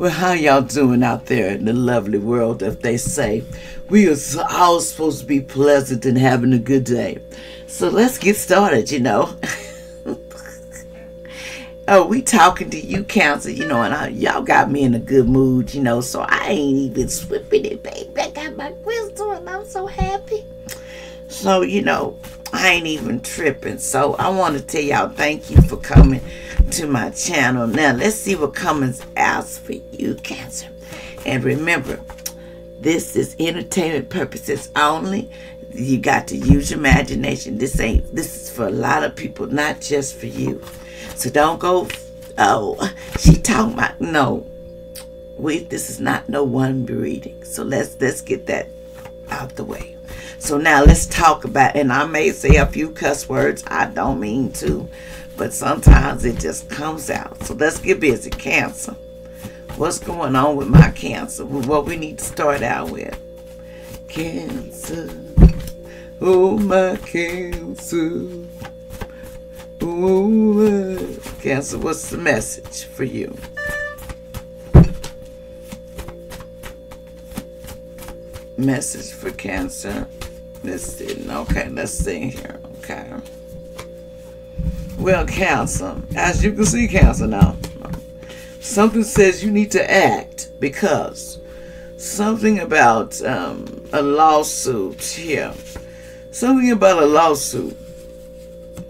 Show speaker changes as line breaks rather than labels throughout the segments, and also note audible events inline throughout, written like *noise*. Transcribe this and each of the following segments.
Well, how y'all doing out there in the lovely world if they say we are all supposed to be pleasant and having a good day? So let's get started, you know. *laughs* oh, we talking to you, Cancer, you know, and I, y'all got me in a good mood, you know, so I ain't even slipping it, baby. I got my crystal and I'm so happy. So, you know, I ain't even tripping. So I want to tell y'all thank you for coming to my channel. Now let's see what comes out for you, Cancer. And remember, this is entertainment purposes only. You got to use your imagination. This ain't this is for a lot of people, not just for you. So don't go oh she talking about no. We this is not no one reading. So let's let's get that out the way. So now let's talk about, and I may say a few cuss words. I don't mean to, but sometimes it just comes out. So let's get busy. Cancer. What's going on with my cancer? What we need to start out with. Cancer. Oh, my cancer. Oh, cancer. What's the message for you? Message for cancer. Let's see. Okay, let's see here. Okay. Well, Cancer, as you can see, Cancer now, something says you need to act because something about um, a lawsuit here. Something about a lawsuit.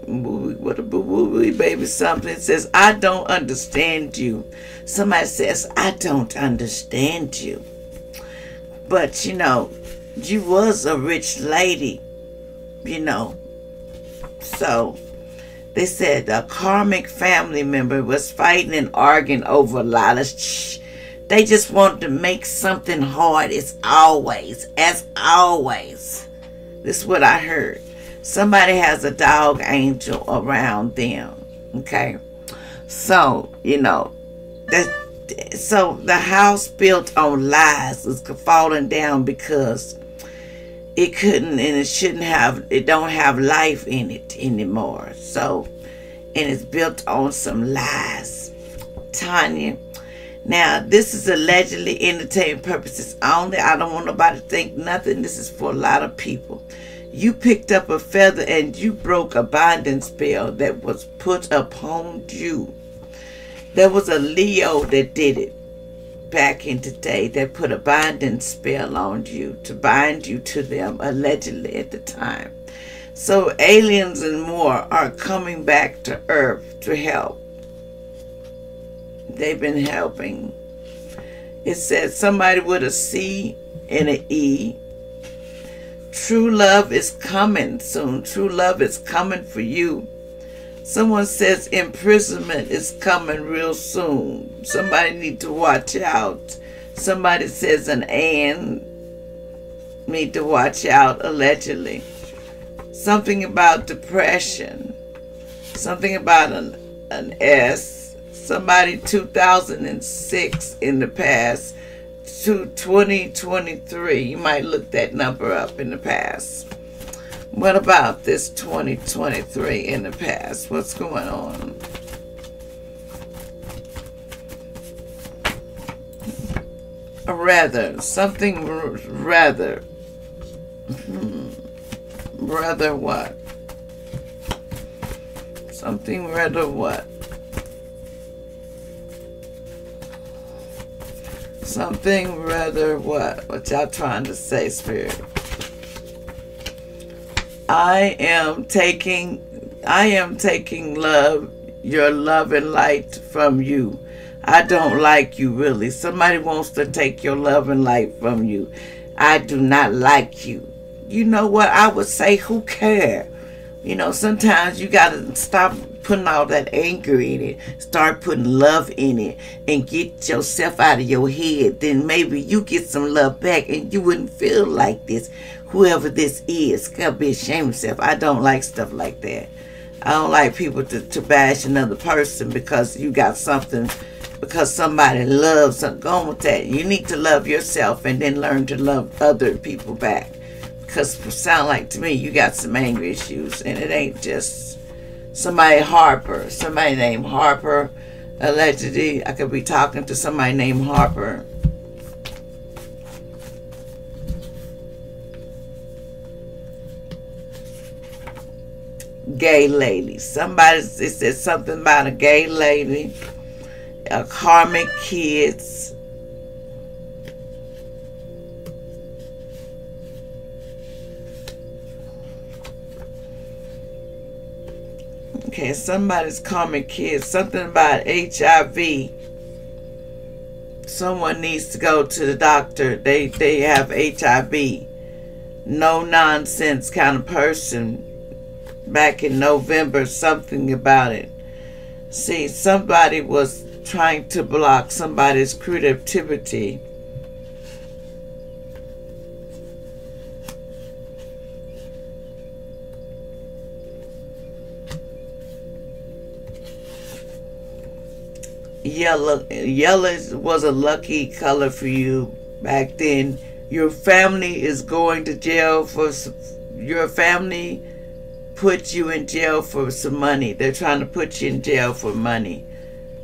What a boo baby something says, I don't understand you. Somebody says, I don't understand you. But you know, you was a rich lady, you know. So they said a karmic family member was fighting and arguing over a lot of. They just want to make something hard. It's always, as always. This is what I heard. Somebody has a dog angel around them. Okay. So, you know, that so the house built on lies is falling down because it couldn't and it shouldn't have it don't have life in it anymore. So and it's built on some lies. Tanya now this is allegedly entertainment purposes only. I don't want nobody to think nothing. This is for a lot of people. You picked up a feather and you broke a binding spell that was put upon you. There was a leo that did it back in the day that put a binding spell on you to bind you to them, allegedly at the time. So aliens and more are coming back to Earth to help. They've been helping. It says somebody with a C and an E. True love is coming soon. True love is coming for you. Someone says imprisonment is coming real soon. Somebody need to watch out. Somebody says an and need to watch out allegedly. Something about depression. Something about an, an S. Somebody 2006 in the past to 2023. You might look that number up in the past. What about this 2023 in the past? What's going on? Rather, something rather. Hmm, rather what? Something rather what? Something rather what? What y'all trying to say, Spirit? I am taking I am taking love, your love and light from you. I don't like you really. Somebody wants to take your love and light from you. I do not like you. You know what? I would say, who care? You know, sometimes you got to stop putting all that anger in it. Start putting love in it and get yourself out of your head. Then maybe you get some love back and you wouldn't feel like this whoever this is gotta be ashamed of himself. I don't like stuff like that. I don't like people to, to bash another person because you got something, because somebody loves something. Go with that. You need to love yourself and then learn to love other people back. Because sound like to me you got some anger issues and it ain't just somebody Harper, somebody named Harper. allegedly I could be talking to somebody named Harper. Gay lady. Somebody it said something about a gay lady, uh, a karmic kids. Okay, somebody's karmic kids. Something about HIV. Someone needs to go to the doctor. They they have HIV. No nonsense kind of person. Back in November, something about it. See, somebody was trying to block somebody's creativity yellow yellow was a lucky color for you back then. Your family is going to jail for your family put you in jail for some money. They're trying to put you in jail for money.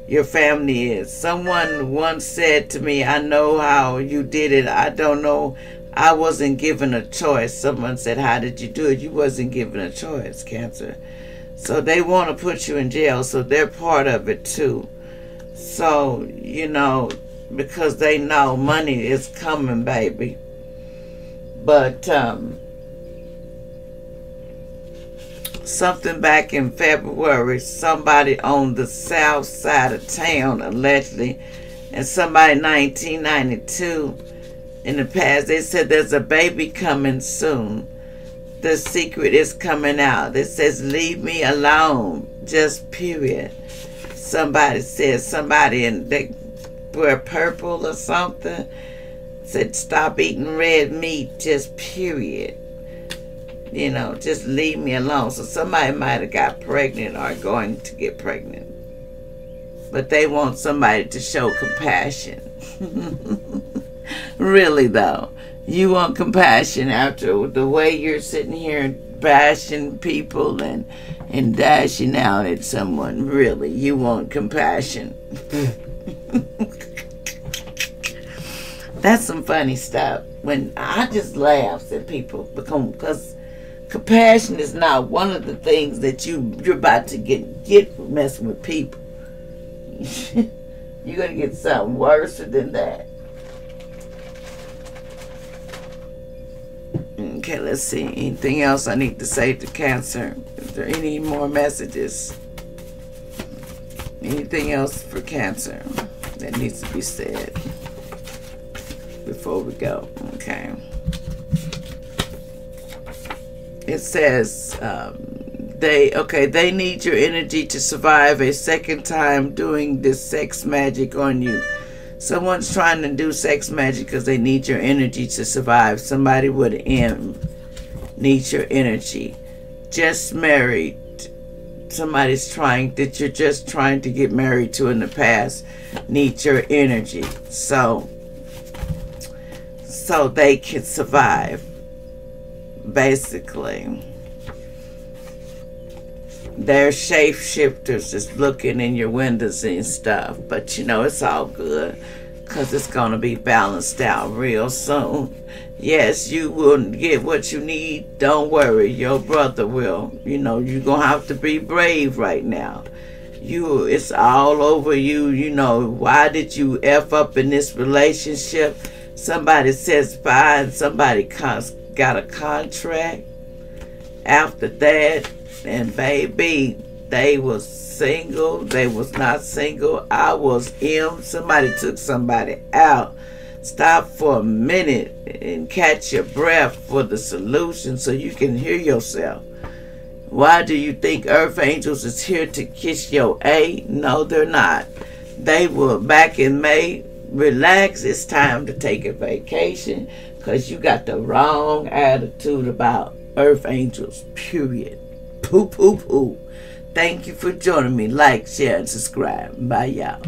Your family is. Someone once said to me i know how you did it. I don't know. I wasn't given a choice. Someone said how did you do it? You wasn't given a choice cancer. So they want to put you in jail so they're part of it too so, you know, because they know money is coming, baby. But um, something back in February, somebody on the south side of town, allegedly, and somebody in 1992 in the past, they said there's a baby coming soon. The secret is coming out. It says, leave me alone, just period somebody said somebody and they were purple or something said stop eating red meat just period. You know just leave me alone. So somebody might have got pregnant or going to get pregnant. But they want somebody to show compassion. *laughs* Really though you want compassion after the way you're sitting here bashing people and and dashing out at someone. Really, you want compassion. *laughs* That's some funny stuff. When I just laugh at people because compassion is not one of the things that you you're about to get get messing with people. *laughs* you're gonna get something worse than that. Okay, let's see. Anything else I need to say to Cancer? Is there any more messages? Anything else for Cancer that needs to be said before we go? Okay. It says um, they okay. They need your energy to survive a second time doing this sex magic on you. Someone's trying to do sex magic because they need your energy to survive. Somebody with M needs your energy. Just married. Somebody's trying that you're just trying to get married to in the past needs your energy. So so they can survive. Basically. They're shapeshifters just looking in your windows and stuff. But you know, it's all good because it's going to be balanced out real soon. Yes, you will get what you need. Don't worry, your brother will. You know, you're going to have to be brave right now. You, it's all over you. You know, why did you F up in this relationship? Somebody says and somebody got a contract. After that, and baby, they was single. They was not single. I was him. Somebody took somebody out. Stop for a minute and catch your breath for the solution so you can hear yourself. Why do you think Earth Angels is here to kiss your A? No, they're not. They were back in May. Relax. It's time to take a vacation because you got the wrong attitude about Earth Angels, period. Poo, poo, poo. Thank you for joining me. Like, share, and subscribe. Bye, y'all.